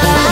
る